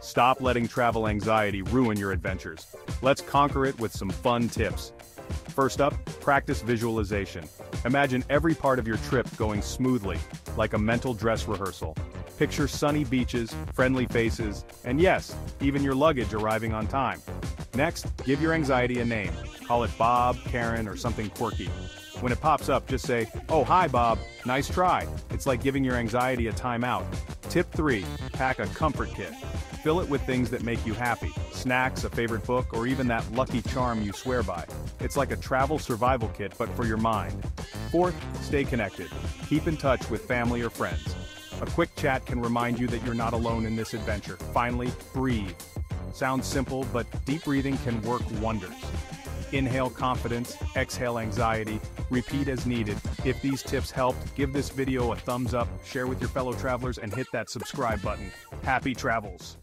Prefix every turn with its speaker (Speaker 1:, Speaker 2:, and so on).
Speaker 1: Stop letting travel anxiety ruin your adventures. Let's conquer it with some fun tips. First up, practice visualization. Imagine every part of your trip going smoothly, like a mental dress rehearsal. Picture sunny beaches, friendly faces, and yes, even your luggage arriving on time. Next, give your anxiety a name. Call it Bob, Karen, or something quirky. When it pops up, just say, oh hi Bob, nice try. It's like giving your anxiety a timeout. Tip 3. Pack a comfort kit. Fill it with things that make you happy. Snacks, a favorite book, or even that lucky charm you swear by. It's like a travel survival kit but for your mind. Fourth, stay connected. Keep in touch with family or friends. A quick chat can remind you that you're not alone in this adventure. Finally, breathe. Sounds simple, but deep breathing can work wonders. Inhale confidence, exhale anxiety, repeat as needed. If these tips helped, give this video a thumbs up, share with your fellow travelers, and hit that subscribe button. Happy travels!